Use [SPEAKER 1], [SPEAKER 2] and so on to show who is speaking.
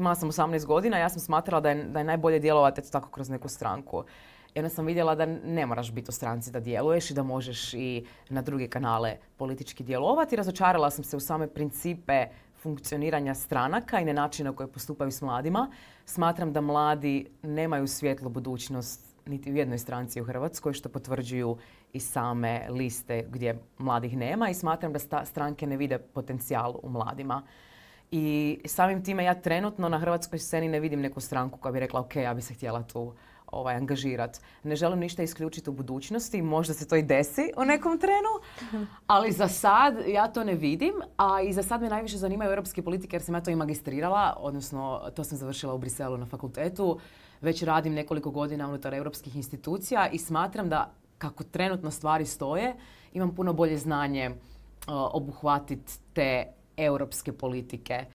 [SPEAKER 1] imala sam 18 godina, ja sam smatrala da je, da je najbolje djelovati tako kroz neku stranku. I onda sam vidjela da ne moraš biti u stranci da djeluješ i da možeš i na druge kanale politički djelovati. Razočarala sam se u same principe funkcioniranja stranaka i na način na postupaju s mladima. Smatram da mladi nemaju svjetlu budućnost niti u jednoj stranci u Hrvatskoj, što potvrđuju i same liste gdje mladih nema i smatram da stranke ne vide potencijal u mladima. I samim time ja trenutno na hrvatskoj sceni ne vidim neku stranku koja bi rekla ok, ja bi se htjela tu ovaj, angažirati. Ne želim ništa isključiti u budućnosti, možda se to i desi u nekom trenu, ali za sad ja to ne vidim, a i za sad me najviše zanimaju europske politike jer sam ja to i magistrirala, odnosno to sam završila u Briselu na fakultetu. Već radim nekoliko godina unutar europskih institucija i smatram da kako trenutno stvari stoje, imam puno bolje znanje obuhvatiti te europske politike